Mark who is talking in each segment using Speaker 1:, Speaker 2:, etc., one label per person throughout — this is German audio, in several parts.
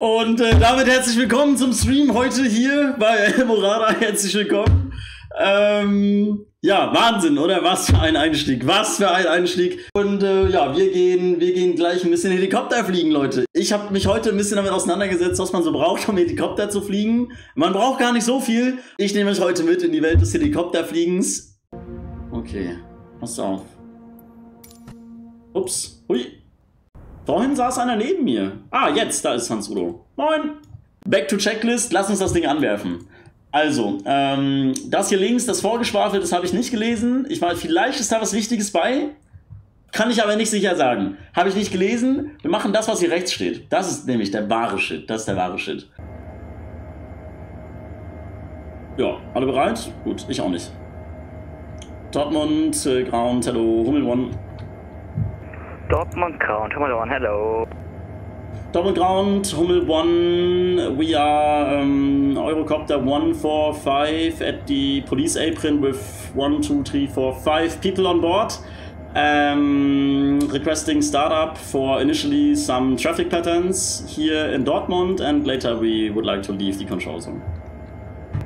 Speaker 1: Und äh, damit herzlich willkommen zum Stream heute hier bei Morada. Herzlich willkommen. Ähm, ja, Wahnsinn, oder? Was für ein Einstieg. Was für ein Einstieg. Und äh, ja, wir gehen, wir gehen gleich ein bisschen Helikopter fliegen, Leute. Ich habe mich heute ein bisschen damit auseinandergesetzt, was man so braucht, um Helikopter zu fliegen. Man braucht gar nicht so viel. Ich nehme euch heute mit in die Welt des Helikopterfliegens. Okay, pass auf. Ups, hui. Vorhin saß einer neben mir. Ah, jetzt, da ist Hans Udo. Moin. Back to Checklist, lass uns das Ding anwerfen. Also, ähm, das hier links, das Vorgeschwafel, das habe ich nicht gelesen. Ich meine, vielleicht ist da was Wichtiges bei. Kann ich aber nicht sicher sagen. Habe ich nicht gelesen. Wir machen das, was hier rechts steht. Das ist nämlich der wahre Shit. Das ist der wahre Shit. Ja, alle bereit? Gut, ich auch nicht. Dortmund, äh, Ground, hello, Hummel One.
Speaker 2: Dortmund Ground, Hummel One, hello.
Speaker 1: Double ground, Hummel 1, we are um, Eurocopter 145 at the police apron with 1, 2, 3, 4, 5 people on board. Um, requesting startup for initially some traffic patterns here in Dortmund and later we would like to leave the control zone.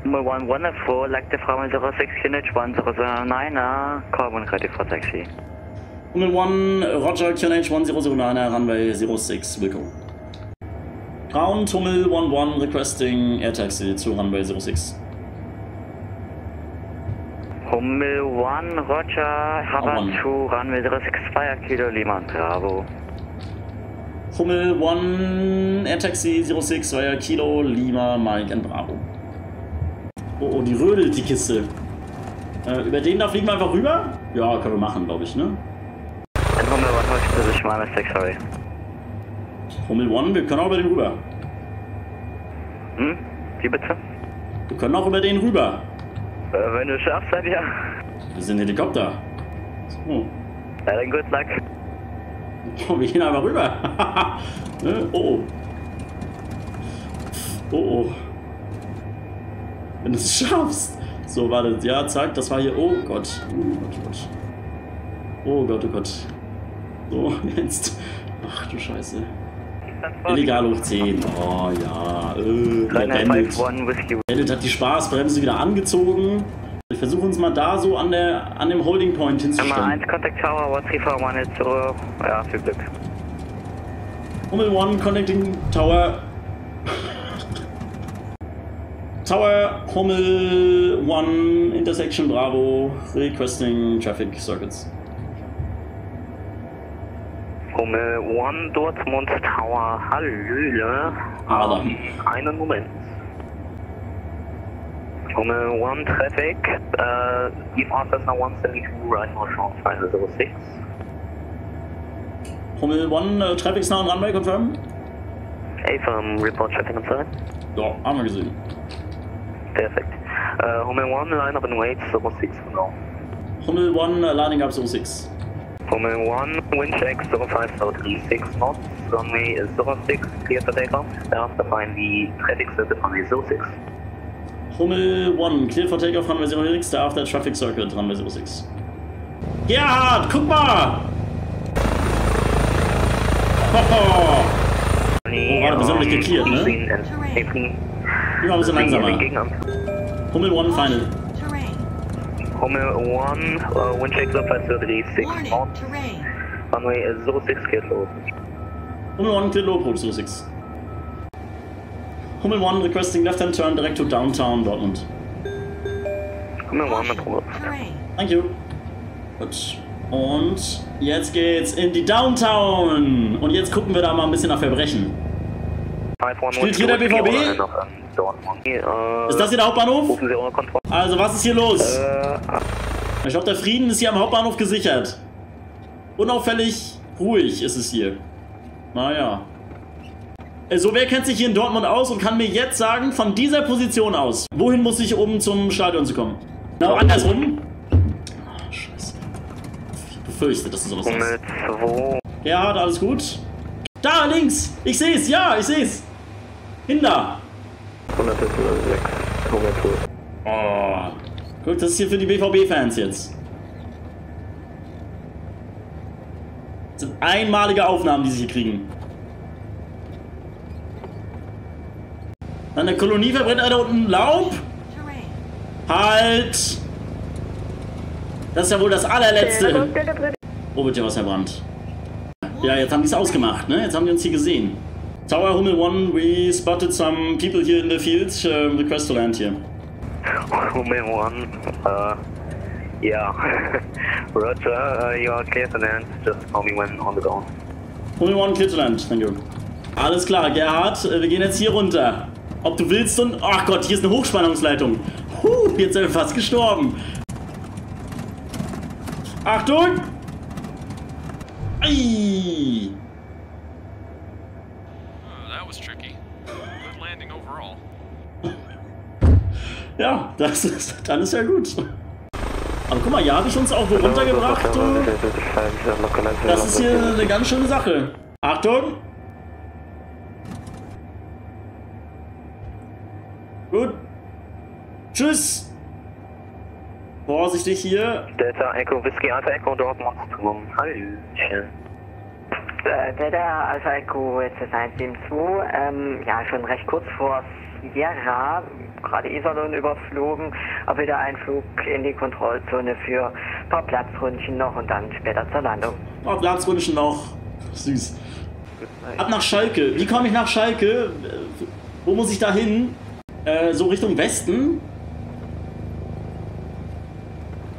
Speaker 2: Hummel 1, wonderful, like the from 06 unit 1009, uh, carbon ready for taxi.
Speaker 1: Hummel 1, Roger, QNH 1009, runway 06, willkommen. Ground, Hummel 11, requesting air taxi to runway 06.
Speaker 2: Hummel 1, Roger,
Speaker 1: one.
Speaker 2: to runway 06, fire Kilo Lima Bravo.
Speaker 1: Hummel 1, Air Taxi 06 via Kilo, Lima, Mike and Bravo. Oh, oh, die rödelt, die Kiste. Äh, über den da fliegen wir einfach rüber? Ja, können wir machen, glaube ich, ne?
Speaker 2: And Hummel 1, hold position, my mistake, sorry.
Speaker 1: Hummel 1, wir können auch über den rüber.
Speaker 2: Hm? Wie bitte?
Speaker 1: Wir können auch über den rüber.
Speaker 2: Äh, wenn du schaffst, dann ja.
Speaker 1: Wir sind Helikopter. So.
Speaker 2: Ja, dann good luck.
Speaker 1: Oh, wir gehen einfach rüber. Ne? oh, oh. Oh, oh. Wenn du es schaffst. So, warte. Ja, zack, das war hier. Oh Gott. Oh Gott, oh Gott. Oh Gott, oh Gott. So, jetzt. Ach du Scheiße. Illegal hoch 10. Oh ja. Äh, der Bandit.
Speaker 2: 951 Whiskey.
Speaker 1: Bandit hat die Spaßbremse wieder angezogen. Ich versuche uns mal da so an, der, an dem Holding Point
Speaker 2: Nummer
Speaker 1: hinzustellen.
Speaker 2: 1, Contact Tower, 1341 zurück. Ja, viel Glück.
Speaker 1: Hummel 1 connecting Tower. Tower Hummel 1 intersection Bravo requesting traffic circuits.
Speaker 2: Hummel 1, Dortmund Tower, Hallöle.
Speaker 1: Adam.
Speaker 2: Einen Moment. Hummel 1, Traffic, äh, Give Officer 172, right now, Sean 506.
Speaker 1: Hummel 1 uh, traffic's now on runway confirm?
Speaker 2: Affirm, report traffic on side.
Speaker 1: Ja, haben wir gesehen.
Speaker 2: Perfect. Äh, Hummel 1, line up and wait, 06 for now.
Speaker 1: Hummel 1 uh, lining up 06.
Speaker 2: Hummel 1, wind check 0536 knots, runway 06, clear for takeoff. Thereafter find the traffic circuit runway 06.
Speaker 1: Hummel 1 clear for takeoff runway 06, thereafter traffic circuit runway 06. Gerhard, guck mal! Hoho!
Speaker 2: Oh,
Speaker 1: warte, wir sind nicht geklärt, ne? Immer ein bisschen langsamer. Hummel 1 final.
Speaker 2: Hummel 1, uh, wind check 0536
Speaker 3: Warning.
Speaker 2: knots,
Speaker 3: Terrain.
Speaker 2: runway 06, clear low.
Speaker 1: Hummel 1 clear low approach 06. Hummel 1 requesting left hand turn direct to downtown Dortmund.
Speaker 2: Hummel 1, approach.
Speaker 3: Terrain.
Speaker 1: Thank you. Gut. Und jetzt geht's in die Downtown. Und jetzt gucken wir da mal ein bisschen nach Verbrechen. Spielt hier der BVB? Ist das hier der Hauptbahnhof?
Speaker 2: Rufen Sie ohne Kontrolle.
Speaker 1: Also, was ist hier los?
Speaker 2: Äh,
Speaker 1: Ich glaube, der Frieden ist hier am Hauptbahnhof gesichert. Unauffällig ruhig ist es hier. Naja. Äh, So, wer kennt sich hier in Dortmund aus und kann mir jetzt sagen, von dieser Position aus, wohin muss ich, um zum Stadion zu kommen? Na, andersrum. Ah, Scheiße. Ich befürchte, dass du sowas hast.
Speaker 2: 2,
Speaker 1: Gerhard, alles gut? Da, links! Ich seh's, ja, ich seh's! Hinter!
Speaker 2: 106, Hummel 2.
Speaker 1: Oh. Guck, das ist hier für die BVB-Fans jetzt. Das sind einmalige Aufnahmen, die sie hier kriegen. An der Kolonie verbrennt er da unten Laub. Halt! Das ist ja wohl das allerletzte. Oh, wird ja was verbrannt. Ja, jetzt haben die es ausgemacht, ne? Jetzt haben die uns hier gesehen. Tower Hummel 1, we spotted some people here in the field. Uh, request to land here.
Speaker 2: Hummel 1, uh, yeah. Roger, uh, you are clear to land. Just call me when on the ground.
Speaker 1: Hummel 1, clear to land. Thank you. Alles klar, Gerhard, äh, wir gehen jetzt hier runter. Ob du willst und... Ach Gott, hier ist eine Hochspannungsleitung. Huh, jetzt sind wir fast gestorben. Achtung! Ei! Ja, das ist, dann ist ja gut. Aber guck mal, hier habe ich uns auch wo runtergebracht. Das ist hier eine ganz schöne Sache. Achtung! Gut. Tschüss! Vorsichtig hier.
Speaker 2: Delta Echo Whiskey Alpha Echo Dortmund zum Hallöchen.
Speaker 4: Äh, Delta Alpha Echo SS 172, ähm, ja, schon recht kurz vor Sierra, gerade Iserlohn überflogen, auch wieder ein Flug in die Kontrollzone für ein paar Platzrundchen noch und dann später zur Landung.
Speaker 1: Oh, Platzrundchen noch. Süß. Ab nach Schalke. Wie komme ich nach Schalke? Wo muss ich da hin? Äh, so Richtung Westen?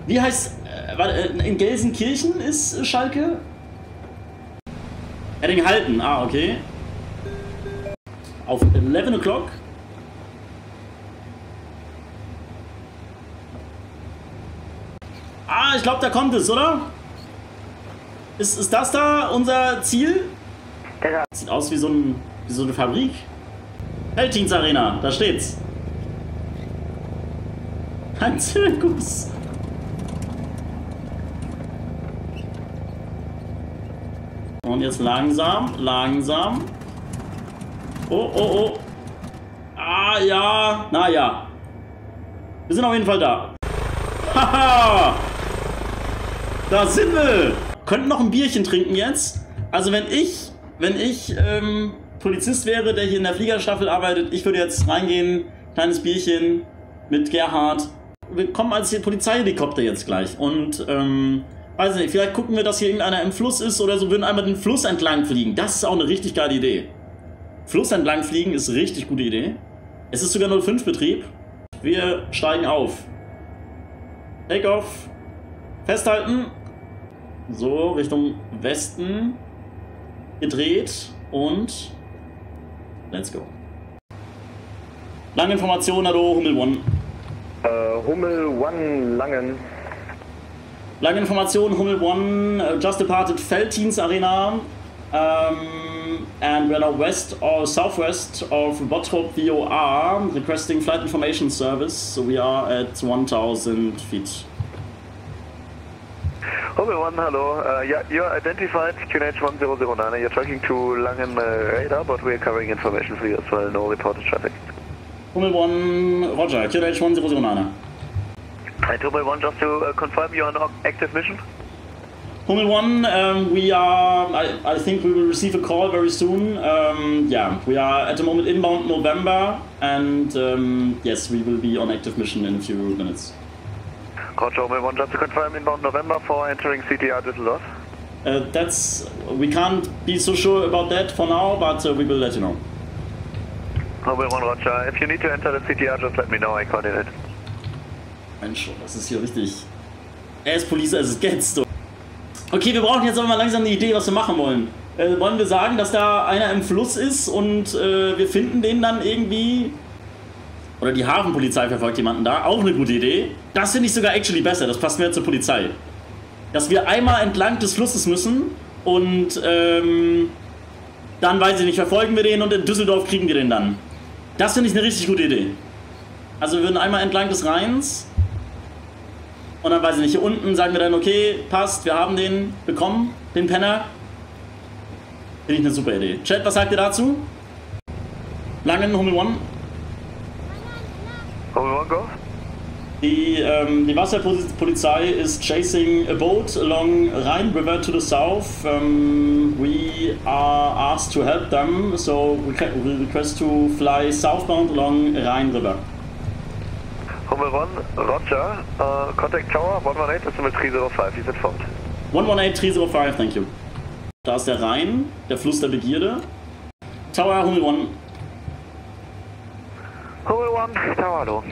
Speaker 1: Wie heißt. Äh, äh, in Gelsenkirchen ist äh, Schalke? Eddinghalten, ah, okay. Auf 11 o'clock. Ah, ich glaube, da kommt es, oder? Ist, ist das da unser Ziel?
Speaker 4: Delta,
Speaker 1: Sieht aus wie so, ein, wie so eine Fabrik. Felddienst Arena, da steht's. Ein Zirkus. Und jetzt langsam, langsam. Oh, oh, oh. Ah, ja. Naja. Wir sind auf jeden Fall da. Haha. Da sind wir. Könnten noch ein Bierchen trinken jetzt. Also wenn ich, wenn ich ähm, Polizist wäre, der hier in der Fliegerstaffel arbeitet, ich würde jetzt reingehen, kleines Bierchen mit Gerhard. Wir kommen als Polizeihelikopter jetzt gleich und ähm, weiß nicht, vielleicht gucken wir, dass hier irgendeiner im Fluss ist oder so, würden einmal den Fluss entlang fliegen. Das ist auch eine richtig geile Idee. Fluss entlang fliegen ist eine richtig gute Idee. Es ist sogar 05-Betrieb. Wir steigen auf. Take off. Festhalten. So, Richtung Westen. Gedreht und let's go. Lange Information, hallo, Hummel One.
Speaker 2: Uh, Hummel 1 Langen.
Speaker 1: Lange Information, Hummel One, uh, just departed Felddienst Arena. Um, and we're now west or southwest of Bottrop VOR, requesting flight information service. So we are at 1000 feet.
Speaker 5: Hummel 1, hello. Uh, yeah, you're identified QNH 1009. You're talking to Langen uh, radar, but we're covering information for you as well. No reported traffic.
Speaker 1: Hummel One, Roger, QH 1009.
Speaker 5: And Hummel 1, just to uh, confirm you're on active mission?
Speaker 1: Hummel One, um, we are. I, I think we will receive a call very soon. Um, yeah, we are at the moment inbound November, and um, yes, we will be on active mission in a few minutes.
Speaker 5: Roger, Hummel 1, just to confirm inbound November for entering CTR Düsseldorf.
Speaker 1: Uh, that's we can't be so sure about that for now, but uh, we will let you know.
Speaker 5: Hummel 1, Roger. If you need to enter the CTR, just let me know. I coordinate.
Speaker 1: Mensch, das ist hier richtig. Ass Police as it gets. So. Okay, wir brauchen jetzt aber mal langsam eine Idee, was wir machen wollen. Äh, wollen wir sagen, dass da einer im Fluss ist und äh, wir finden den dann irgendwie? Oder die Hafenpolizei verfolgt jemanden da? Auch eine gute Idee. Das finde ich sogar actually besser. Das passt mehr zur Polizei. Dass wir einmal entlang des Flusses müssen und ähm, dann, weiß ich nicht, verfolgen wir den und in Düsseldorf kriegen wir den dann. Das finde ich eine richtig gute Idee. Also wir würden einmal entlang des Rheins und dann weiß ich nicht, hier unten sagen wir dann, okay, passt, wir haben den bekommen, den Penner. Finde ich eine super Idee. Chat, was sagt ihr dazu? Langen, Hummel One.
Speaker 5: Hummel 1, go.
Speaker 1: Die, ähm, die Wasserpolizei is chasing a boat along Rhine River to the south. Um, we are asked to help them, so we, we request to fly southbound along Rhine River.
Speaker 5: Hummel 1, Roger. Uh, contact tower 118, decimal 305. He's informed.
Speaker 1: 118305, thank you. Da ist der Rhein, der Fluss der Begierde. Tower Hummel 1.
Speaker 5: Hummel 1, Tower, hallo.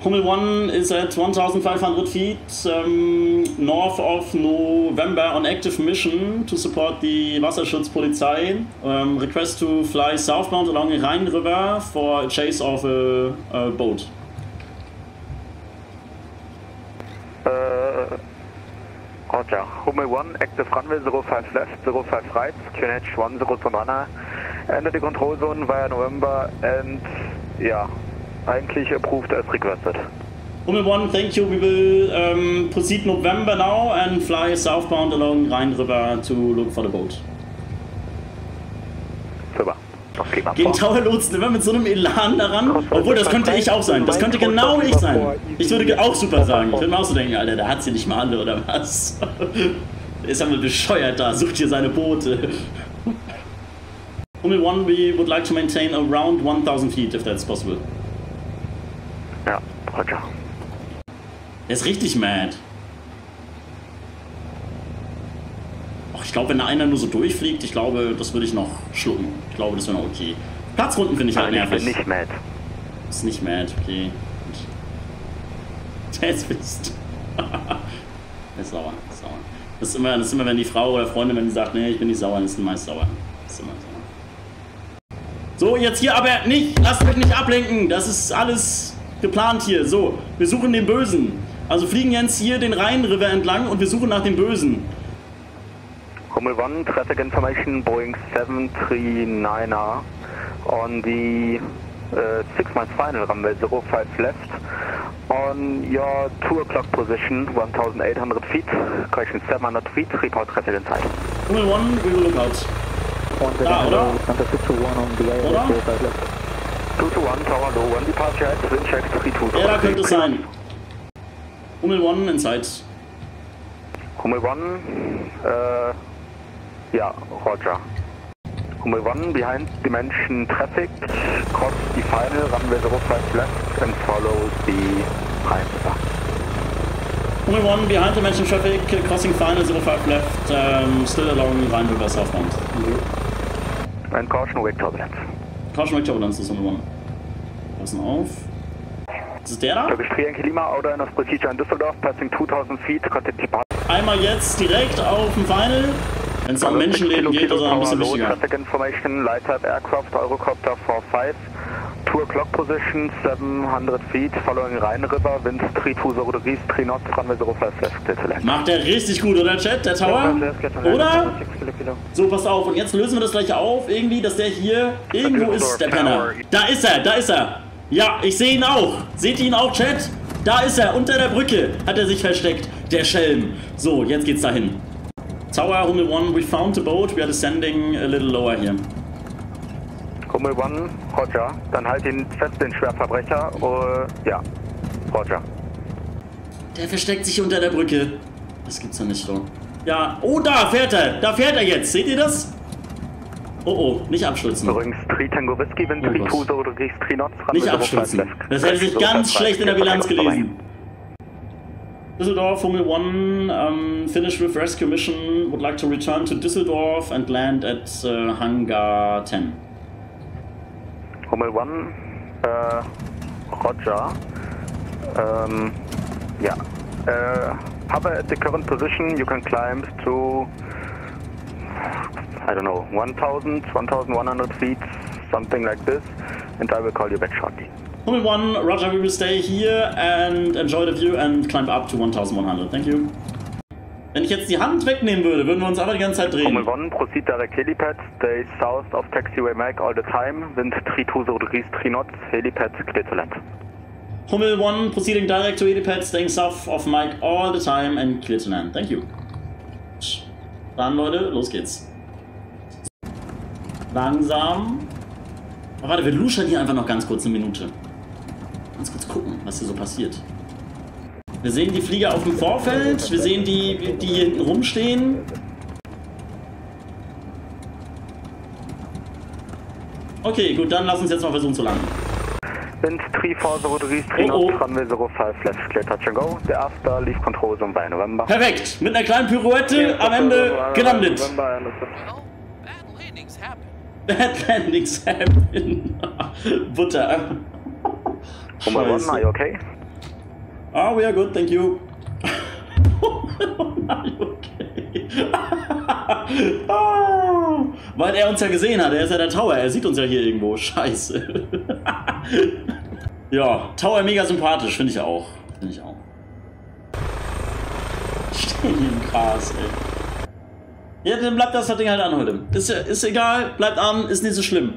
Speaker 1: Hummel 1 is at 1,500 feet um, north of November on active mission to support the Wasserschutzpolizei. Um, request to fly southbound along the Rhine River for a chase of a, a boat.
Speaker 5: Uh, Roger. Hummel 1, active runway 05 left, 05 right, QNH 10 to runner. Enter the control zone via November and, yeah, eigentlich approved as requested.
Speaker 1: Hummel 1, thank you. We will um, proceed November now and fly southbound along Rhine River to look for the boat.
Speaker 5: Super. Das geht
Speaker 1: Gegen. Tower lotsen immer mit so einem Elan daran. Obwohl, das könnte ich auch sein. Das könnte genau ich sein. Ich würde auch super sagen. Ich würde mir auch so denken, Alter, der hat sie nicht mal alle oder was? Ist einmal bescheuert da, sucht hier seine Boote. Hummel 1, we would like to maintain around 1000 feet, if that's possible.
Speaker 5: Ja, Roger.
Speaker 1: Der ist richtig mad. Och, ich glaube, wenn da einer nur so durchfliegt, ich glaube, das würde ich noch schlucken. Ich glaube, das wäre noch okay. Platzrunden finde ich halt
Speaker 5: Nein, ich bin
Speaker 1: nervig.
Speaker 5: nicht mad.
Speaker 1: Ist nicht mad, okay. Der ist bist. Ist sauer, ist sauer. Das ist, immer, das ist immer, wenn die Frau oder Freundin, wenn die sagt, nee, ich bin nicht sauer, dann ist die meist sauer. Das ist immer sauer. So, jetzt hier aber nicht, lasst mich nicht ablenken. Das ist alles geplant hier. So, wir suchen den Bösen. Also fliegen jetzt hier den Rheinriver entlang und wir suchen nach dem Bösen.
Speaker 5: Hummel 1, traffic information Boeing 739er on the uh, 6 miles final runway 05 left on your 2 o'clock position 1800 feet, correction 700 feet, report traffic inside.
Speaker 1: Hummel 1, we will look out. Da, oder? Oder?
Speaker 5: 2 to 1, tower low, 1 departure at wind check 32.
Speaker 1: Ja, da könnte es sein. Hummel 1 inside.
Speaker 5: Hummel 1, uh, yeah, roger. Hummel 1, behind dimension traffic, cross the final, runway 05 left and follow the River.
Speaker 1: Hummel 1 behind the mentioned traffic, crossing final 05 left, um, still along River southbound.
Speaker 5: And caution, wake turbulence.
Speaker 1: Caution Vector Turbulence ist Hummel 1. Passen auf. Ist es der da?
Speaker 5: Turkish 3 Yankee Lima, order in procedure in Düsseldorf, passing 2000 feet, contact departure.
Speaker 1: Einmal jetzt direkt auf dem Final. Wenn es um Menschenleben geht, ist er ein bisschen wichtiger.
Speaker 5: Traffic information, light type aircraft, Eurocopter 45, 2 o'clock position, 700 feet, following Rhine River, wind 320 degrees, 3 knots, runway 05 left.
Speaker 1: Macht der richtig gut, oder Chat, der Tower? Oder? So, pass auf. Und jetzt lösen wir das gleich auf, irgendwie, dass der hier... Irgendwo ist der Penner. Da ist er, da ist er. Ja, ich sehe ihn auch. Seht ihr ihn auch, Chat? Da ist er, unter der Brücke hat er sich versteckt. Der Schelm. So, jetzt geht's dahin. Tower, Hummel 1, we found the boat. We are descending a little lower here.
Speaker 5: Hummel 1, Roger. Dann halt ihn fest, den Schwerverbrecher. Uh, ja, Roger.
Speaker 1: Der versteckt sich unter der Brücke. Das gibt's doch nicht so. Ja, oh, da fährt er. Da fährt er jetzt. Seht ihr das? Oh, oh, nicht abstürzen.
Speaker 5: Übrigens 3 Tango Whiskey, wind
Speaker 1: Oh
Speaker 5: 320 degrees, 3 knots, runway
Speaker 1: Nicht
Speaker 5: 05
Speaker 1: abstürzen. Das hätte sich ganz
Speaker 5: 05
Speaker 1: schlecht in der Bilanz gelesen. Düsseldorf, Hummel 1, um, finished with rescue mission, would like to return to Düsseldorf and land at uh, Hangar 10.
Speaker 5: Hummel 1, uh, Roger. Yeah. Uh, hover at the current position, you can climb to, I don't know, 1000, 1100 feet, something like this, and I will call you back shortly.
Speaker 1: Hummel 1, Roger, we will stay here and enjoy the view and climb up to 1100. Thank you. Wenn ich jetzt die Hand wegnehmen würde, würden wir uns aber die ganze Zeit drehen.
Speaker 5: Hummel 1, proceed direct helipad, stay south of taxiway Mac all the time, wind 320 degrees, 3 knots, helipad clear to land.
Speaker 1: Hummel 1, proceeding direct to helipad, staying south of Mike all the time and clear to land. Thank you. Dann, Leute, los geht's. Langsam. Oh, warte, wir luschern hier einfach noch ganz kurz eine Minute. Ganz kurz gucken, was hier so passiert. Wir sehen die Flieger auf dem Vorfeld. Wir sehen die, die hier hinten rumstehen. Okay, gut, dann lass uns jetzt mal versuchen zu landen.
Speaker 5: Wind 340 3
Speaker 1: Oh, oh.
Speaker 5: runway 05 left, clear touch and go. Thereafter, leave control zone by November.
Speaker 1: Perfekt. Mit einer kleinen Pirouette am Ende gelandet.
Speaker 3: Well, bad landings happen.
Speaker 1: Bad landings happen. Butter.
Speaker 5: Hummer 1,
Speaker 1: Scheiße.
Speaker 5: are you okay?
Speaker 1: Ah, we are good, thank you. Okay? ah, weil er uns ja gesehen hat, er ist ja der Tower, er sieht uns ja hier irgendwo. Scheiße. ja, Tower mega sympathisch, finde ich auch. Finde ich auch. Stehen hier im Gras, ey. Ja, dann bleibt das Ding halt an heute. Ist, ist egal, bleibt an, ist nicht so schlimm.